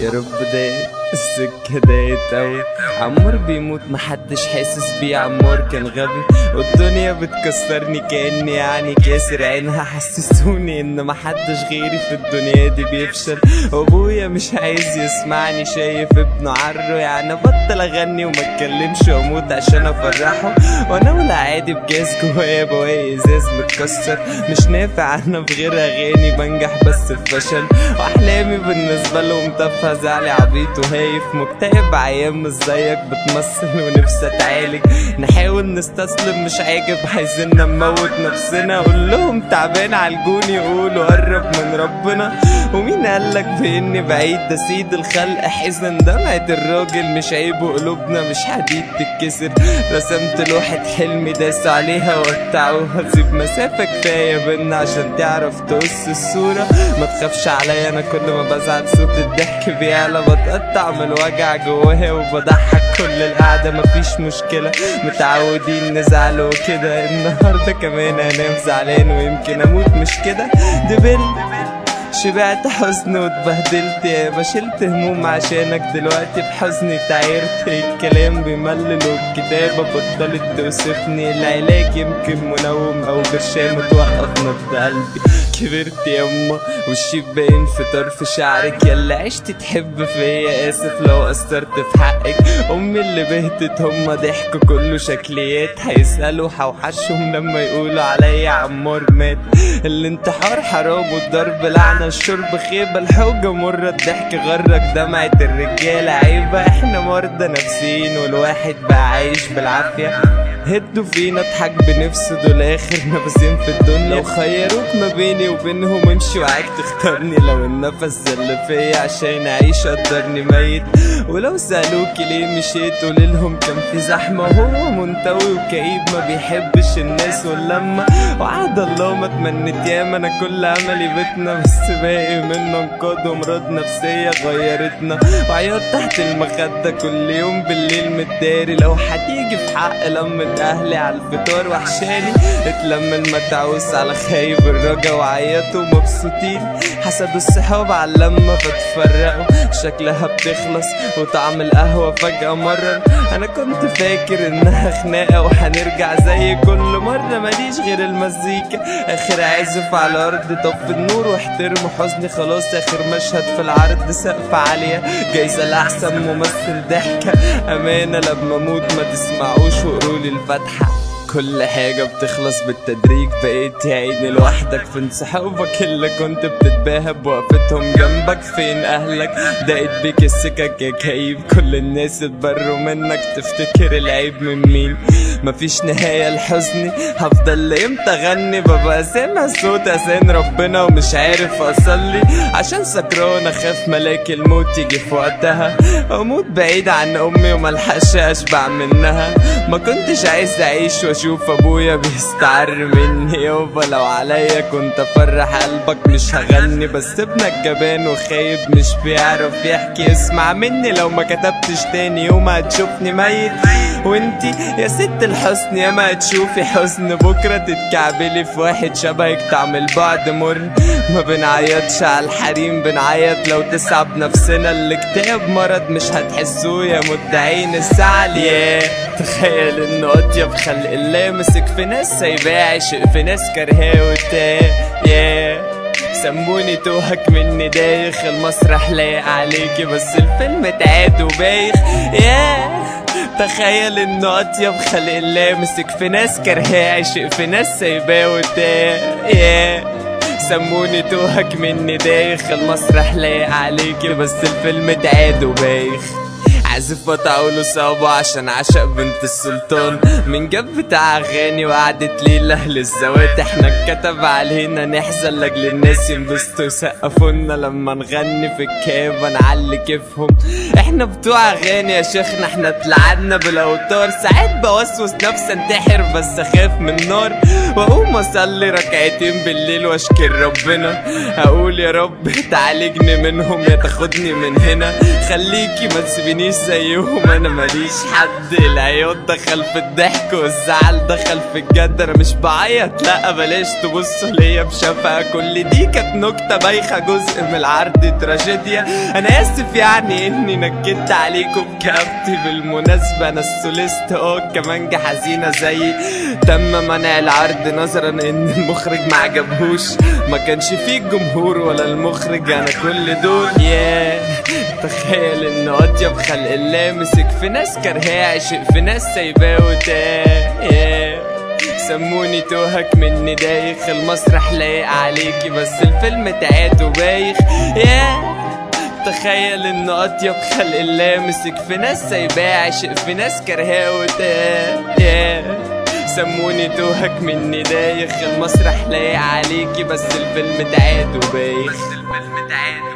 يا رب ضايق السكة ضايقت أوي عمار بيموت محدش حاسس بيه. عمار كان غبي والدنيا بتكسرني كأني يعني كاسر. عينها حسسوني إن محدش غيري في الدنيا دي بيفشل. وأبويا مش عايز يسمعني شايف ابنه عره. يعني بطل أغني وما أتكلمش وأموت عشان أفرحه. وأنا ولا عادي بجاز جوايا بواقي إزاز متكسر. مش نافع أنا في غير أغاني بنجح بس بفشل وأحلامي بالنسبة لهم تافهة زعلي عبيط وهايف. مكتئب عيام مش زيك بتمثل ونفسي أتعالج. نحاول نستسلم مش عاجب عايزين نموت نفسنا. أقول لهم تعبان عالجوني يقولوا قرب من ربنا. ومين قالك بإني بعيد؟ ده سيد الخلق حزن. دمعة الراجل مش عيب وقلوبنا مش حديد تتكسر. رسمت لوحة حلمي داس عليها وقطعوها سيب مسافة كفاية بينا عشان تعرف تقص الصورة. ما تخافش عليا أنا كل ما بزعل صوت الضحك بيعلى. بتقطع من الوجع جواها وبضحك كل القعدة مفيش مشكلة. متعودين نزعل وكده. النهاردة كمان انام زعلان ويمكن أموت مش كده؟ دبل. شبعت حزن واتبهدلت يا شلت هموم عشانك دلوقتي بحزني تعيرت. الكلام بيملل والكتابة بطلت توصفني. العلاج يمكن منوم أو برشام توقف نبض قلبي. كبرت يما وشي باين في طرف شعرك. يلا عشت تحب فيا آسف لو قصرت في حقك. أمي اللي بهتت هما ضحكوا كله شكليات هيسألوا هوحشهم لما يقولوا عليا عمار مات. الانتحار حرام والضرب لعنة الشرب خيبة الحوجة مرة الضحك غرك دمعة الرجالة عيبة. إحنا مرضى نفسيين والواحد بقى عايش بالعافية. هدوا فينا اضحك بنفسه دول آخر نفسين في الدنيا. لو خيروك ما بيني وبينهم امشي وعاك تختارني لو النفس اللي فيا. عشان اعيش قدرني ميت. ولو سألوكي ليه مشيت قولي لهم كان في زحمة وهو منطوي وكئيب ما بيحبش الناس واللمة. وعد الله ما تمنيت ياما أنا كل املي بيتنا بس باقي منه انقاذ ومرض نفسية غيرتنا. وعياط تحت المخدة كل يوم بالليل متداري. لو هتيجي في حق لمة أهلي على الفطار وحشاني. اتلم المتعوس على خايب الرجا وعيطوا مبسوطين. حسدوا الصحاب على اللمة فتفرقوا شكلها بتخلص. وطعم القهوة فجأة مرر أنا كنت فاكر إنها خناقة وهنرجع زي كل مرة ماليش غير المزيكا. آخر عازف على الأرض طف النور واحترموا حزني خلاص آخر مشهد في العرض سقف عالية. جايزة لأحسن ممثل ضحكة أمانة لما أموت ما تسمعوش وقرولي الفاتحة. كل حاجة بتخلص بالتدريج بقيت يا عيني لوحدك. فين صحابك اللي كنت بتتباهى بوقفتهم جنبك. فين أهلك؟ دقت بيك السكك يا كئيب. كل الناس اتبروا منك. تفتكر العيب من مين؟ مفيش نهاية لحزني. هفضل لامتى اغني؟ ببقى سامع صوت اذان ربنا ومش عارف اصلي. عشان سكران اخاف ملاك الموت يجي في وقتها. أموت بعيد عن امي وملحقش اشبع منها. ما كنتش عايز اعيش واشوف ابويا بيستعر مني. يابا لو عليا كنت افرح قلبك مش هغني. بس ابنك جبان وخايب مش بيعرف يحكي. اسمع مني لو ما كتبتش تاني يوم هتشوفني ميت. وانتي يا ست الحسن يا ما تشوفي حزن. بكرة تتكعبلي في واحد شبهك طعم البعد مر. ما بنعيطش على الحريم بنعيط لو تسعب نفسنا الاكتئاب مرض مش هتحسوه يا مدعين السعل ياه تخيل انه أطيب خلق الله مسك في ناس سايباه عشق في ناس كرهاه وتاه. سموني توهك مني دايخ المسرح لايق عليكي بس الفيلم اتعاد وبايخ. ياه. تخيل انه اطيب خلق الله مسك في ناس كرهاه عشق في ناس سايباه وتاه ياه سموني توهك مني دايخ المسرح لايق عليكي بس الفيلم اتعاد وبايخ عازف بطعوله صعبة عشان عشق بنت السلطان. من بتاع أغاني وقعدت ليلة للزوات إحنا اتكتب علينا نحزن لأجل الناس ينبسطوا يسقفولنا لما نغني في الكابة نعلي كيفهم. إحنا بتوع أغاني يا شيخنا إحنا اتلعبنا بالأوتار. ساعات بوسوس نفسي انتحر بس أخاف من النار. واقوم اصلي ركعتين بالليل واشكر ربنا أقول يا رب تعالجني منهم يا تاخدني من هنا. خليكي ما تسيبنيش زيهم أنا ماليش حد. العياط دخل في الضحك والزعل دخل في الجد أنا مش بعيط لا بلاش تبصوا ليا بشفقة. كل دي كانت نكتة بايخة جزء من العرض تراجيديا. أنا آسف يعني إني نكدت عليكم كابتي بالمناسبة أنا السوليست آه كمانجة حزينة زيي تم منع العرض نظرا إن المخرج ما عجبهوش. ما كانش فيه الجمهور ولا المخرج أنا كل دول. ياه تخيل إن أطيب خلق الله مسك في ناس كرهاه عشق في ناس سايباه وتاه. ياه سموني توهك مني دايخ المسرح لايق عليكي بس الفيلم تعاد وبايخ. ياه تخيل إن أطيب خلق الله مسك في ناس سايباه عشق في ناس كرهاه وتاه. ياه سموني توهك مني دايخ المسرح لايق عليكي بس الفيلم تعاد وبايخ بس الفيلم تعاد